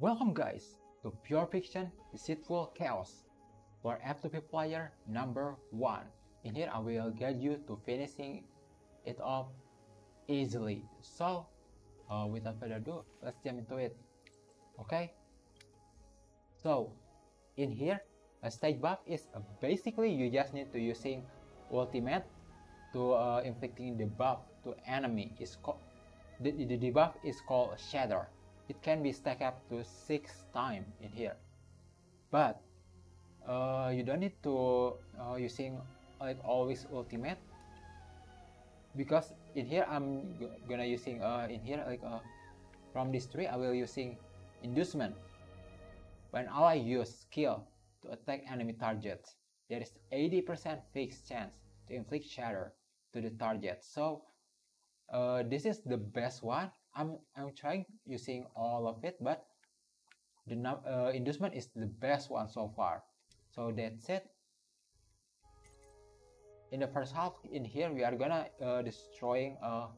Welcome guys to Pure Fiction Deceitful Chaos for F2P player number 1. In here I will guide you to finishing it off easily. So uh, without further ado, let's jump into it. Okay? So in here, a stage buff is uh, basically you just need to using ultimate to uh, inflicting the buff to enemy. Is the, the debuff is called Shatter it can be stacked up to six times in here. But uh, you don't need to uh, using like always ultimate. Because in here I'm gonna using uh, in here like uh, from this tree I will using inducement. When ally use skill to attack enemy targets there is 80% fixed chance to inflict shatter to the target. So uh, this is the best one I'm I'm trying using all of it, but the uh, inducement is the best one so far. So that's it. In the first half, in here we are gonna uh, destroying uh,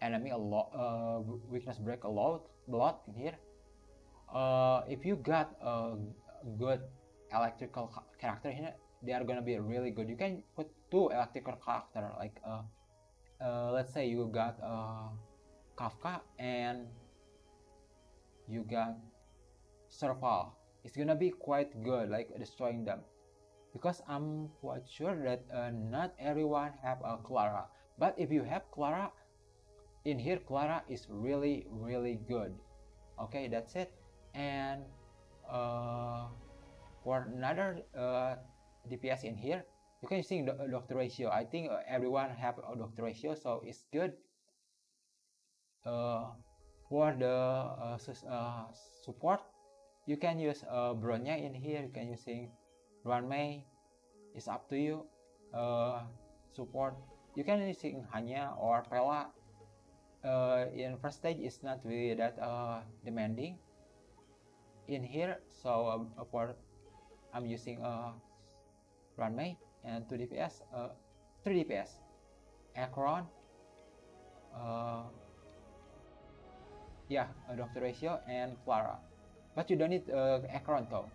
enemy a lot, uh, weakness break a lot, lot in here. Uh, if you got a good electrical character here, they are gonna be really good. You can put two electrical character like uh, uh let's say you got uh Kafka and you got Serval. It's gonna be quite good, like destroying them. Because I'm quite sure that uh, not everyone have a Clara. But if you have Clara, in here Clara is really really good. Okay, that's it. And uh, for another uh, DPS in here, you can see the doctor ratio. I think uh, everyone have a doctor ratio, so it's good uh, for the uh, uh, support you can use uh, Bronya in here. You can using Ruanmei it's up to you. Uh, support. You can using Hanya or Pela. Uh, in first stage it's not really that uh, demanding in here. So uh, for I'm using uh, Ruanmei and 2 DPS uh, 3 DPS Acheron uh, yeah, Doctor Ratio and Clara. But you don't need uh, Acheron though.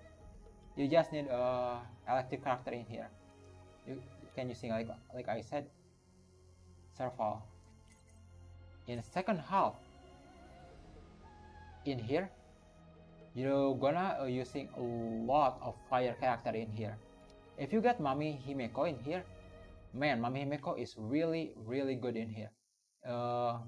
You just need a uh, electric character in here. You can using like like I said, Serval. In second half, in here, you're gonna uh, using a lot of fire character in here. If you get Mami Himeko in here, man, Mami Himeko is really really good in here. Uh,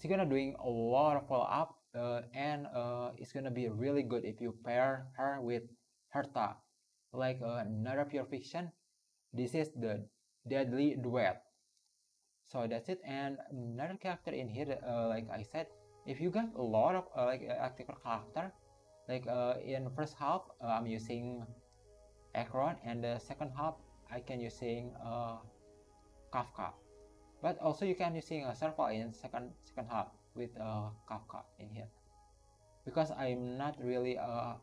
she's gonna doing a lot of follow up uh, and uh, it's gonna be really good if you pair her with Herta like uh, another pure fiction this is the deadly duet. So that's it. And another character in here uh, like I said if you got a lot of uh, like active character like uh, in first half I'm using Acheron and the second half I can using Kafka but also you can using a Serval in second second half with uh, Kafka in here. Because I'm not really uh,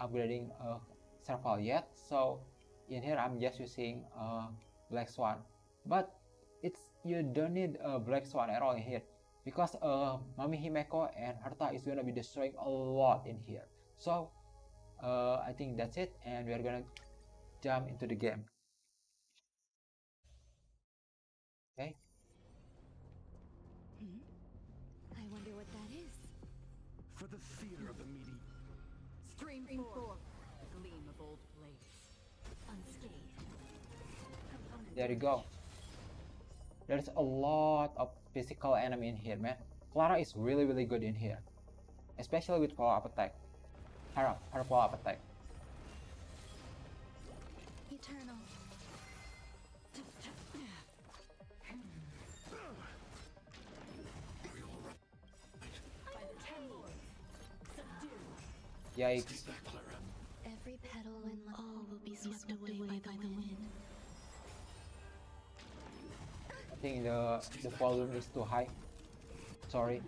upgrading a Serval yet. So in here I'm just using uh, Black Swan. But it's you don't need a Black Swan at all in here. Because uh, Mami Himeko and Herta is gonna be destroying a lot in here. So uh, I think that's it. And we are gonna jump into the game Okay. Hmm? I wonder what that is. For the theater of the meaty. Stream, Stream four. four. Gleam of old blades. Unscathed. There you go. There's a lot of physical enemy in here, man. Clara is really, really good in here. Especially with follow-up attack. Her, her follow-up attack. Eternal. Yikes. Every petal and all will be swept away by the wind. I think the the volume is too high. Sorry.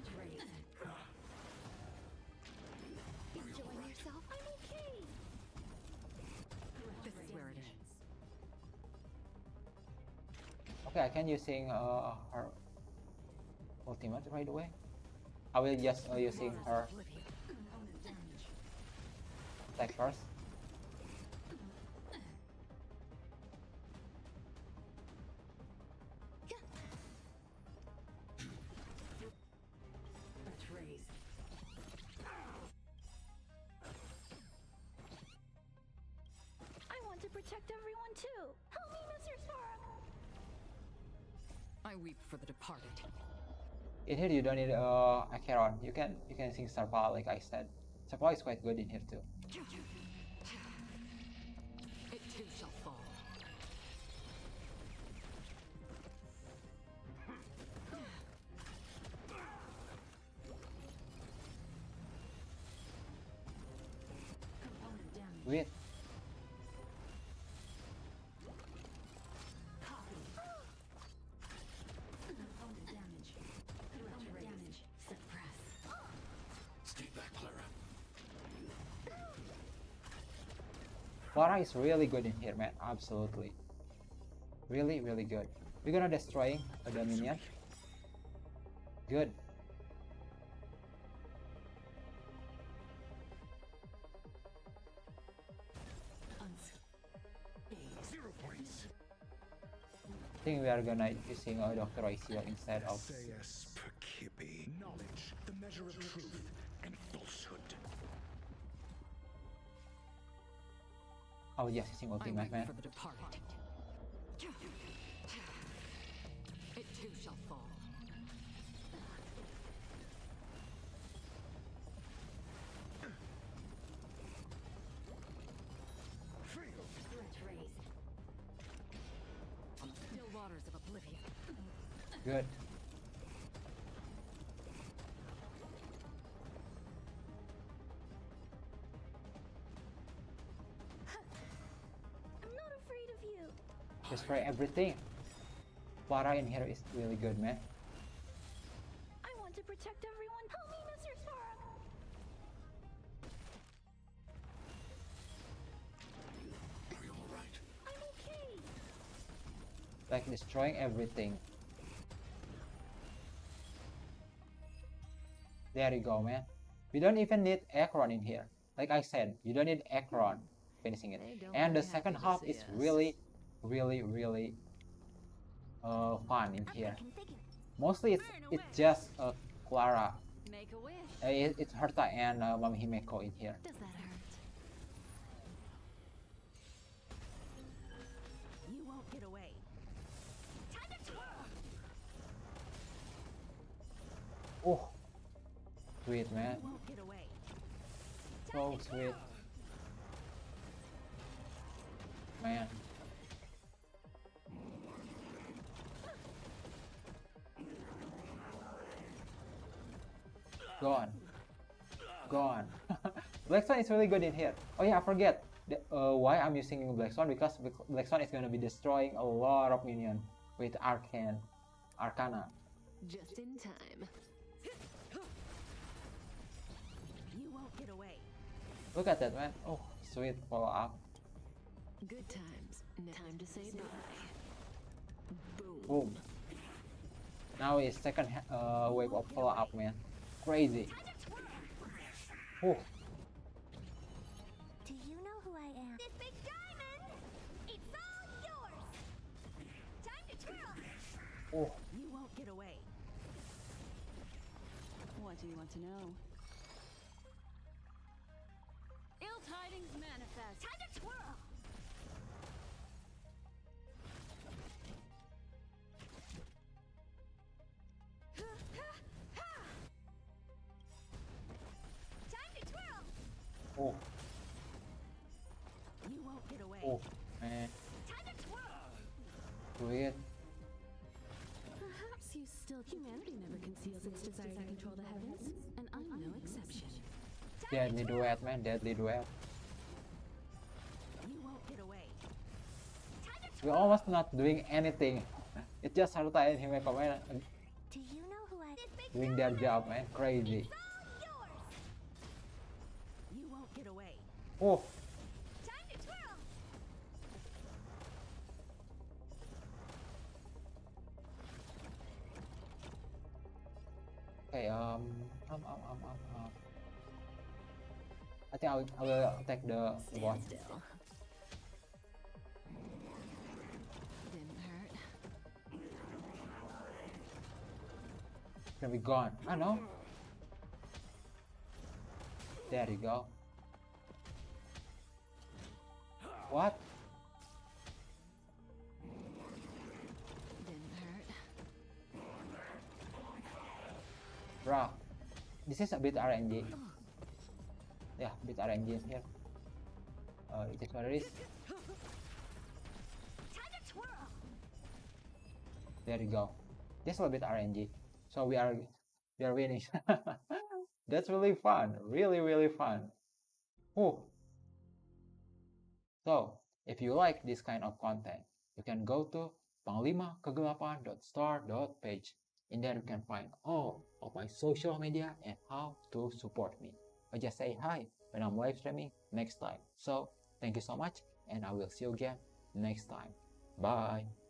Okay, I can using uh, her ultimate right away. I will just uh, using her the departed. In here you don't need uh Acheron. You can you can sing Star Power like I said. Star Power is quite good in here too. Thank you. Clara is really good in here, man. Absolutely. Really, really good. We're gonna destroy the minion. Good. I think we are gonna using uh, Dr. Ratio instead of I was just using I ultimate, weep man. for the departed. It too shall fall. Fail. Destroy everything. Clara in here is really good, man. I want to protect everyone. Help me, Mr. Svarog. Are you alright? I'm okay. Like destroying everything. There you go, man. We don't even need Acheron in here. Like I said, you don't need Acheron finishing it. And the second half is us. really, really, really uh, fun in here. Mostly it's, it's just uh, Clara. Make a wish. Uh, it, it's Herta and uh, Mami Himeko in here. Does that hurt? You won't get away. Time to. Oh, sweet man. You won't get away. So sweet. Man. Gone. Gone. Black Swan is really good in here. Oh yeah, I forget. The, uh, why I'm using Black Swan because Black- Black Swan is gonna be destroying a lot of minion with Arcane, Arcana. Just in time. You won't get away. Look at that man. Oh, sweet follow up. Good times. Time to say bye. Boom. Boom. Now is second uh, wave of follow up, man. Crazy. Oh, Do you know who I am? This big diamond! It's all yours! Time to twirl! oh, You won't get away. What do you want to know? Ill tidings manifest. Time to twirl! Humanity never conceals its desire to control the heavens, and I'm no exception. Deadly duet, man. Deadly duet. You won't get away. We're almost not doing anything. It's just Herta and Himeko, man, Do you know who I? Doing their job, man. Crazy. It's all yours! You won't get away. Oh, think I will, I will take the? Stand still. Didn't hurt. Gonna be gone. I know. There you go. What? Didn't hurt. Bruh. This is a bit RNG. Yeah, bit RNG in here. Uh, it is what it is. There you go. Just a little bit RNG. So we are we are winning. That's really fun. Really, really fun. Oh. So, if you like this kind of content, you can go to panglimakegelapan.start.page. In there you can find all of my social media and how to support me. Or just say hi when I'm live streaming next time. So, thank you so much and I will see you again next time. Bye.